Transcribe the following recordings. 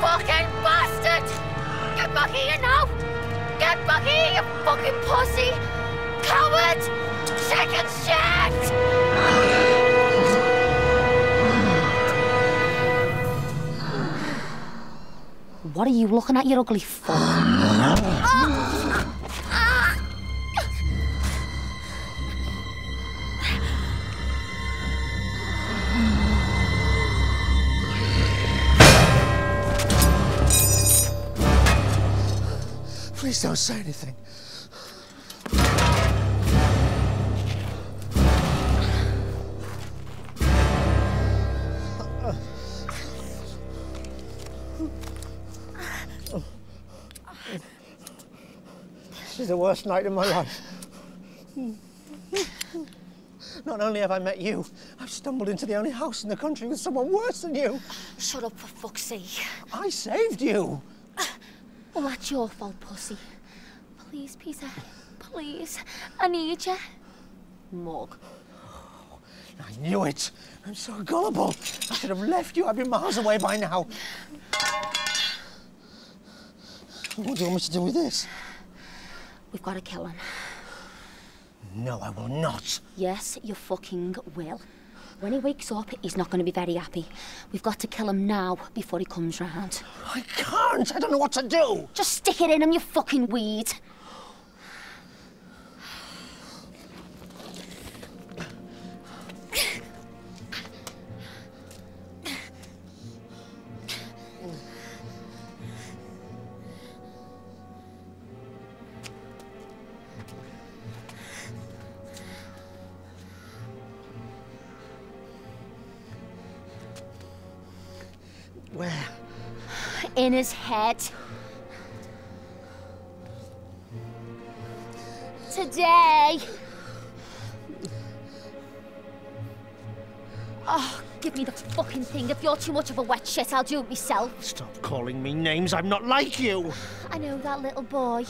fucking bastard! Get back here now! Get back here, you fucking pussy! Coward! Second shit! What are you looking at, you ugly fuck? Oh, Please don't say anything. This is the worst night of my life. Not only have I met you, I've stumbled into the only house in the country with someone worse than you. Shut up for fuck's sake. I saved you. Well, that's your fault, pussy. Please, Peter. Please. I need you. Mug. I knew it. I'm so gullible. I should have left you. I'd be miles away by now. What do you want me to do with this? We've got to kill him. No, I will not. Yes, you fucking will. When he wakes up, he's not going to be very happy. We've got to kill him now before he comes round. I can't. I don't know what to do. Just stick it in him, you fucking weed. Where? In his head. Today. Oh, give me the fucking thing. If you're too much of a wet shit, I'll do it myself. Stop calling me names. I'm not like you. I know that little boy.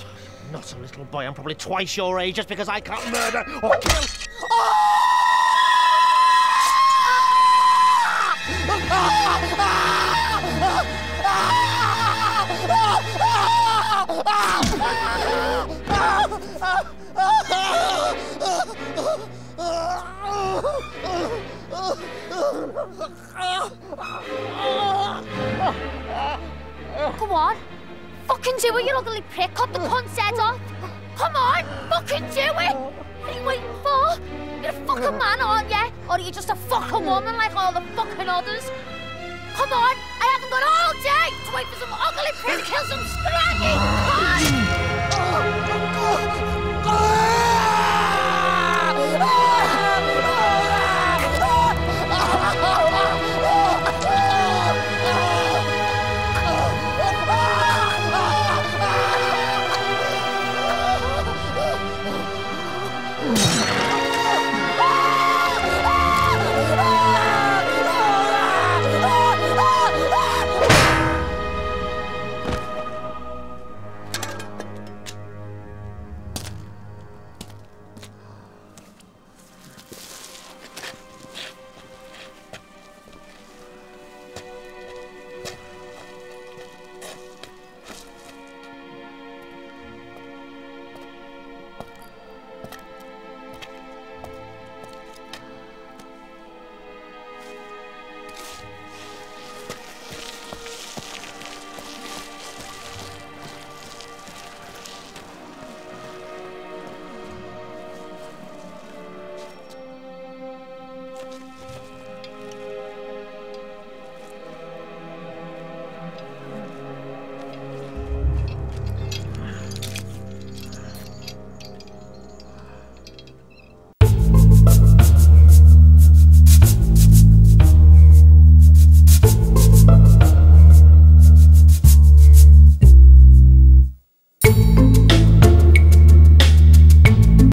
Not a little boy. I'm probably twice your age just because I can't murder or kill. Oh! Come on. Fucking do it, you ugly prick. Cut the head off. Come on. Fucking do it. What are you waiting for? You're a fucking man, aren't you? Or are you just a fucking woman like all the fucking others? Come on. I haven't got all day to wait for some ugly prick to kill some scraggy.